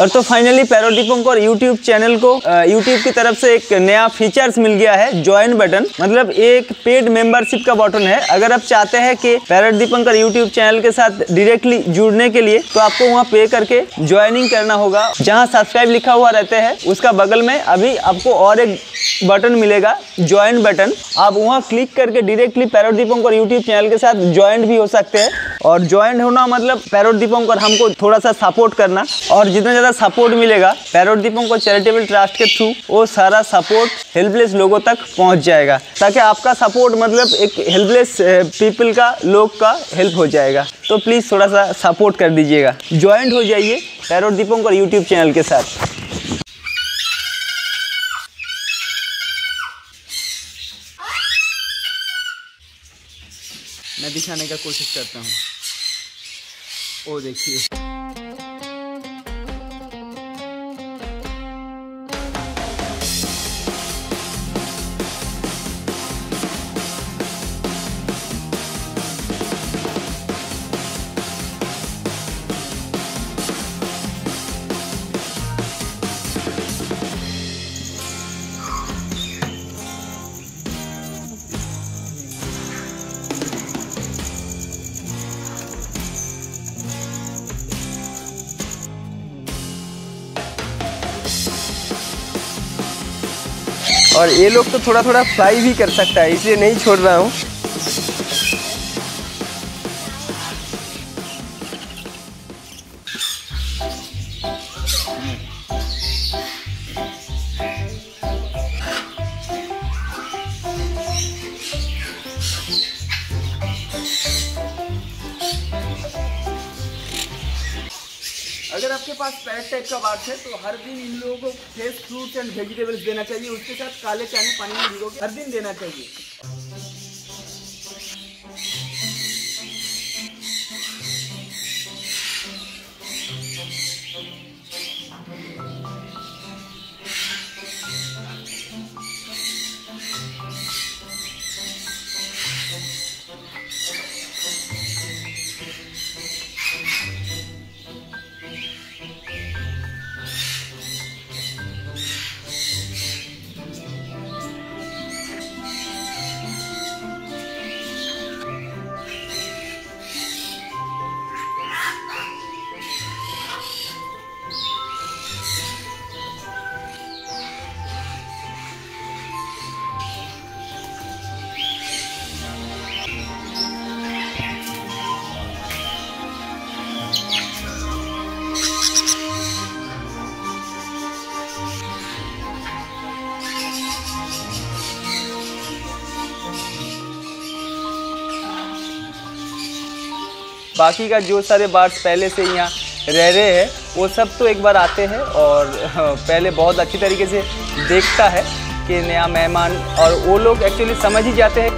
और तो finally parrot Deepankar YouTube channel को यूट्यूब की तरफ़ से एक नया फीचर्स मिल गया है ज्वाइन बटन मतलब एक पेड मेंबरशिप का बटन है। अगर आप चाहते हैं कि पैरट दीपंकर यूट्यूब चैनल के साथ डायरेक्टली जुड़ने के लिए तो आपको वहाँ पे करके ज्वाइनिंग करना होगा। जहाँ सब्सक्राइब लिखा हुआ रहता है, उसका बगल में अभी आपको और एक बटन मिलेगा ज्वाइन बटन आप वहाँ क्लिक करके directly parrot Deepankar YouTube channel के साथ ज्वाइंट भी हो सकते हैं। और ज्वाइंट होना मतलब पैरोट दीपंकर हमको थोड़ा सा सपोर्ट करना। और जितना ज़्यादा सपोर्ट मिलेगा। पैरोट दीपंकर चैरिटेबल ट्रस्ट के थ्रू वो सारा सपोर्ट हेल्पलेस लोगों तक पहुँच जाएगा। ताकि आपका सपोर्ट मतलब एक हेल्पलेस पीपल का, लोग का हेल्प हो जाएगा। तो प्लीज़ थोड़ा सा सपोर्ट कर दीजिएगा। ज्वाइंट हो जाइए पैरोट दीपंकर यूट्यूब चैनल के साथ। मैं दिखाने का कोशिश करता हूँ। ओ, देखिए। और ये लोग तो थोड़ा थोड़ा फ्लाई भी कर सकता है, इसलिए नहीं छोड़ रहा हूँ। पास टाइप का बात है? तो हर दिन इन लोगों को फ्रेश फ्रूट एंड वेजिटेबल्स देना चाहिए। उसके साथ काले चने पानी में भिगो हर दिन देना चाहिए। बाकी का जो सारे बार्ड्स पहले से यहाँ रह रहे हैं, वो सब तो एक बार आते हैं और पहले बहुत अच्छी तरीके से देखता है कि नया मेहमान और वो लोग एक्चुअली समझ ही जाते हैं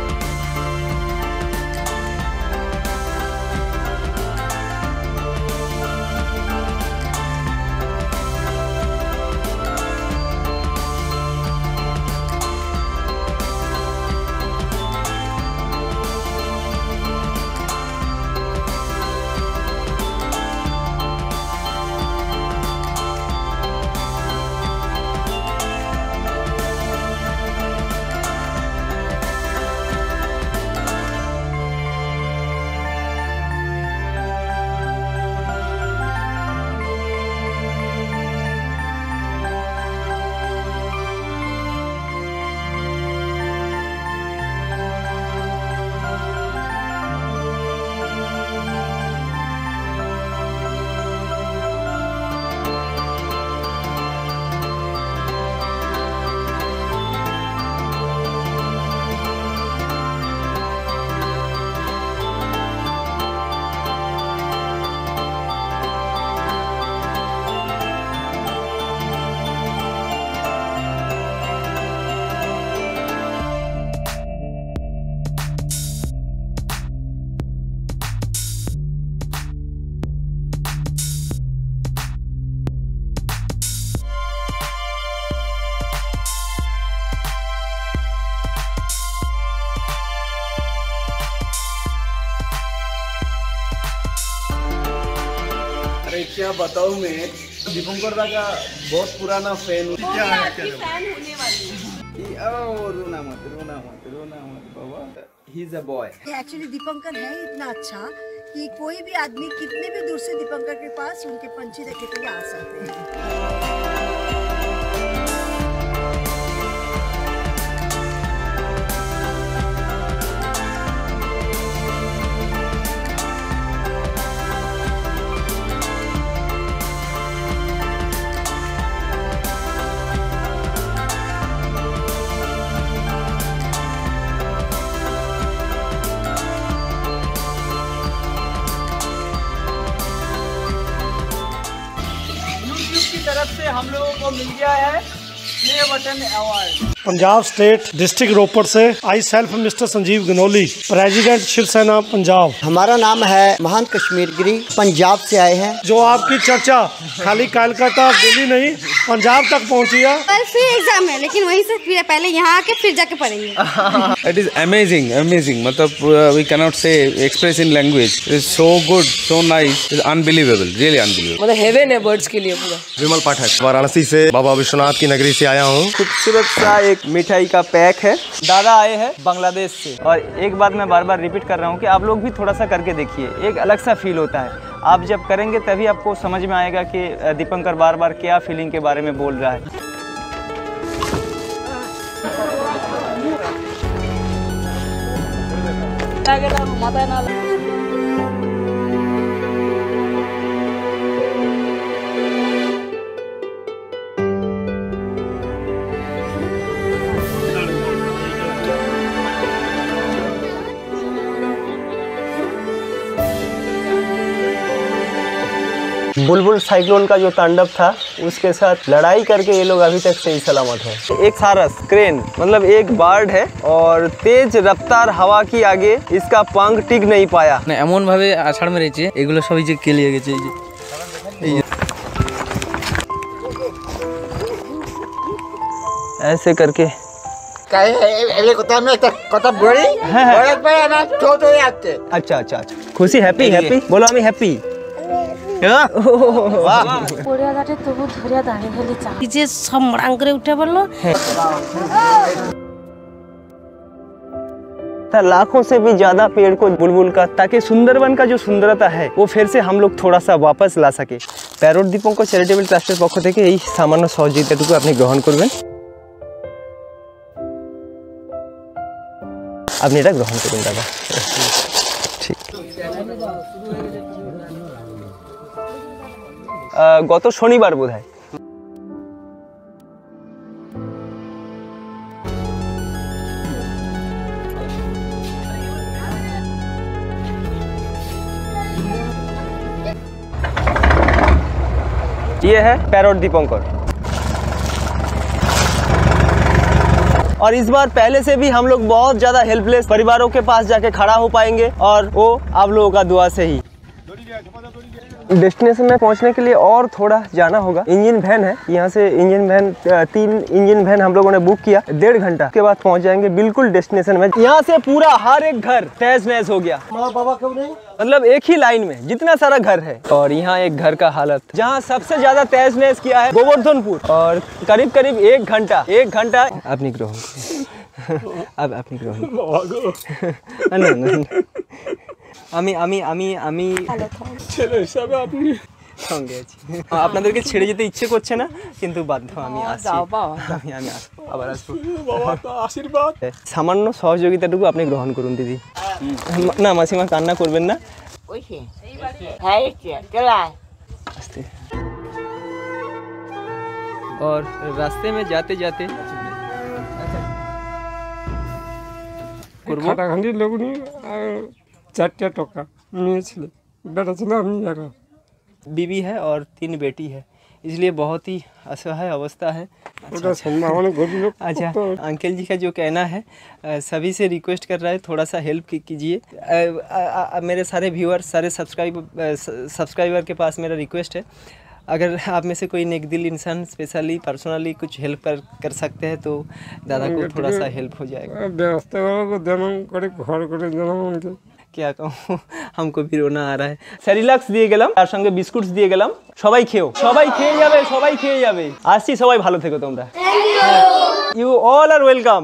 क्या बताऊँ मैं? दीपंकर दा का बहुत पुराना फ़ैन हूँ। क्या आपकी फ़ैन होने वाली ओ रोना मत रोना मत रोना मत बाबा। He is a boy actually Deepankar है इतना अच्छा कि कोई भी आदमी कितने भी दूर से दीपंकर के पास उनके पंछी देखने के लिए आ सकते हैं। मिल गया है। Award Punjab state district Ropar से I self mister Sanjeev Ganoli president Shiv Sena Punjab हमारा नाम है महान कश्मीर गिरी पंजाब से आए हैं जो आपकी चर्चा खाली कलकत्ता दिल्ली नहीं पंजाब तक पहुँची है कल फिर एग्ज़ाम है लेकिन वहीं से फिर पहले यहाँ आके फिर जाके पढ़ेंगे It is amazing, amazing. मतलब we cannot say express in language. It's so good, so nice. It's unbelievable, really unbelievable. मतलब हेवन है बर्ड्स के लिए पूरा विमल पाठक वाराणसी से बाबा विश्वनाथ की नगरी से आया हूँ खूबसूरत सा एक मिठाई का पैक है। दादा आए हैं बांग्लादेश से। और एक बात मैं बार बार रिपीट कर रहा हूँ कि आप लोग भी थोड़ा सा करके देखिए। एक अलग सा फील होता है। आप जब करेंगे तभी आपको समझ में आएगा कि दीपंकर बार बार क्या फीलिंग के बारे में बोल रहा है। बुलबुल साइक्लोन का जो तांडव था उसके साथ लड़ाई करके ये लोग अभी तक सही सलामत है एक सारस क्रेन मतलब एक बार्ड है और तेज रफ्तार हवा की आगे इसका पंख टिक नहीं पाया না এমন ভাবে আষাঢ় মেরেছে এগুলো সবই যে কেলিয়ে গেছে এই যে ऐसे करके अच्छा अच्छा अच्छा खुशी हैप्पी हैप्पी बोलो আমি হ্যাপি পড়িয়া ঘাটে তবু ধরিয়া দাঁড়িয়ে ফেলি চা যে সব মরাং করে উঠে পড়লো था लाखों से भी ज्यादा पेड़ को बुलबुल का ताकि सुंदरवन का जो सुंदरता है वो फिर से हम लोग थोड़ा सा वापस ला सके প্যারট দীপঙ্ক চ্যারিটেবল ট্রাস্টের পক্ষ থেকে এই সামান্য সহযোগিতাটুকু আপনি গ্রহণ করবেন আপনি এটা গ্রহণ করুন দাদা ঠিক আহ, গত শনিবার বোধ হয় ये है पैरोट दीपंकर और इस बार पहले से भी हम लोग बहुत ज्यादा हेल्पलेस परिवारों के पास जाके खड़ा हो पाएंगे और वो आप लोगों का दुआ से ही डेस्टिनेशन में पहुँचने के लिए और थोड़ा जाना होगा। इंजन वैन है यहाँ से इंजन वैन तीन इंजन वैन हम लोगों ने बुक किया। डेढ़ घंटा के बाद पहुँच जाएँगे बिल्कुल डेस्टिनेशन में। यहाँ से पूरा हर एक घर तेज नैस हो गया। बाबा क्यों नहीं? मतलब एक ही लाइन में जितना सारा घर है। और यहाँ एक घर का हालत। जहाँ सबसे ज़्यादा तेज नैस किया है गोवर्धनपुर। और करीब करीब एक घंटा। एक घंटा। आप निकलो। अब आप निकलो। আমি আমি আমি আমি ছেলে হিসাবে আপনি সঙ্গে আছি আপনাদেরকে ছেড়ে যেতে ইচ্ছে করছে না কিন্তু বাধ্য আমি আসছি আমি আমি আসবো আবার আসবো আশীর্বাদ সামান্য সহযোগিতাটুকু আপনি গ্রহণ করুন দিদি না মাসিমা কান্না করবেন না আস্তে और रास्ते में जाते जाते করবো খাটাখান্ডির লোক নিয়ে আর চারটে টাকা মেয়ে ছিল বেটা ছিল আমি একা बीवी है और तीन बेटी है इसलिए बहुत ही असहाय अवस्था है ওটা সম্ভব অনেক গরিব লোক अच्छा अंकल जी का जो कहना है अ, सभी से रिक्वेस्ट कर रहा है थोड़ा सा हेल्प कीजिए अ, अ, अ, मेरे सारे व्यूअर सारे सब्सक्राइब सब्सक्राइबर के पास मेरा रिक्वेस्ट है अगर आप में से कोई नेक दिल इंसान स्पेशली पर्सनली कुछ हेल्प कर कर सकते हैं तो दादा को थोड़ा सा हेल्प हो जाएगा কেয়া কামো হামকো ফির না আ রা স্যারিলাক্স দিয়ে গেলাম তার সঙ্গে বিস্কুটস দিয়ে গেলাম সবাই খেও সবাই খেয়ে যাবে সবাই খেয়ে যাবে আসছি সবাই ভালো থেকো তোমরা ইউ অল আর ওয়েলকাম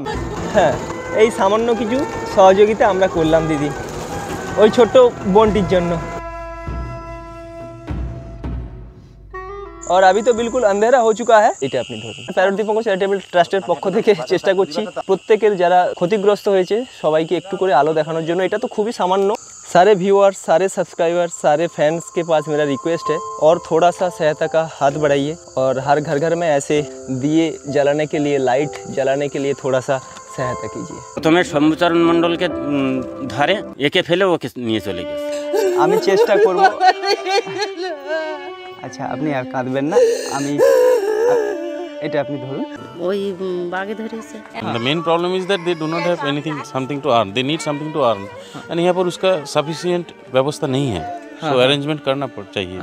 হ্যাঁ এই সামান্য কিছু সহযোগিতা আমরা করলাম দিদি। ওই ছোট্ট বোনটির জন্য। আর আমি তো বিলকুল আন্ধেরা হয়ে চুকা হ্যাঁ এটা আপনি ধরুন প্যারট দীপঙ্কর চ্যারিটেবল ট্রাস্টের পক্ষ থেকে চেষ্টা করছি প্রত্যেকের যারা ক্ষতিগ্রস্ত হয়েছে সবাইকে একটু করে আলো দেখানোর জন্য এটা তো খুবই सामान्य सारे व्यूअर्स सारे सब्सक्राइबर्स सारे फैंस के पास मेरा रिक्वेस्ट है और थोड़ा सा सहायता का हाथ बढ़ाइए और हर घर घर में ऐसे दिए जलाने के लिए लाइट जलाने के लिए थोड़ा सा सहायता कीजिए প্রথমে শম্ভুচরণ মণ্ডলকে উম, ধরে একে ফেলে ওকে নিয়ে চলে গেছে আমি চেষ্টা করব আচ্ছা আপনি আর কাঁদবেন না আমি এটা আপনি ধরুন ওই বাগে ধরেছে The main problem is that they do not have anything, something to earn. They need something to earn. And यहाँ पर उसका sufficient व्यवस्था नहीं है. So arrangement करना पड़ चाहिए.